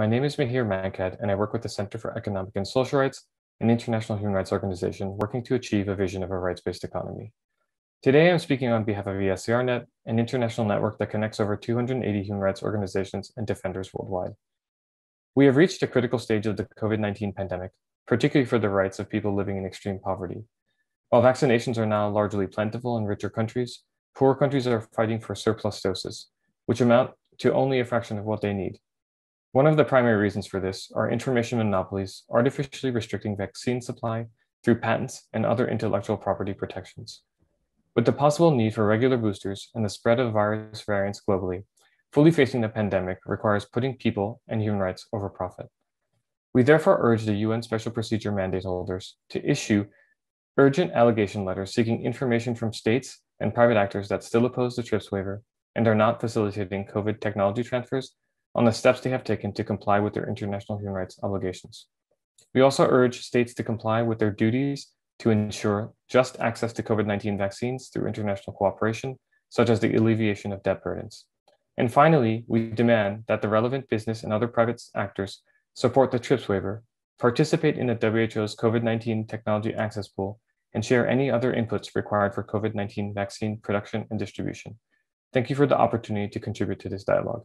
My name is Mihir Mankad, and I work with the Center for Economic and Social Rights, an international human rights organization working to achieve a vision of a rights-based economy. Today, I'm speaking on behalf of ESCRnet, an international network that connects over 280 human rights organizations and defenders worldwide. We have reached a critical stage of the COVID-19 pandemic, particularly for the rights of people living in extreme poverty. While vaccinations are now largely plentiful in richer countries, poor countries are fighting for surplus doses, which amount to only a fraction of what they need. One of the primary reasons for this are information monopolies artificially restricting vaccine supply through patents and other intellectual property protections. With the possible need for regular boosters and the spread of virus variants globally, fully facing the pandemic requires putting people and human rights over profit. We therefore urge the UN Special Procedure mandate holders to issue urgent allegation letters seeking information from states and private actors that still oppose the TRIPS waiver and are not facilitating COVID technology transfers on the steps they have taken to comply with their international human rights obligations. We also urge states to comply with their duties to ensure just access to COVID 19 vaccines through international cooperation, such as the alleviation of debt burdens. And finally, we demand that the relevant business and other private actors support the TRIPS waiver, participate in the WHO's COVID 19 technology access pool, and share any other inputs required for COVID 19 vaccine production and distribution. Thank you for the opportunity to contribute to this dialogue.